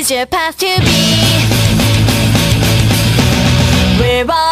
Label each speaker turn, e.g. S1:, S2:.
S1: is your path to be. We're all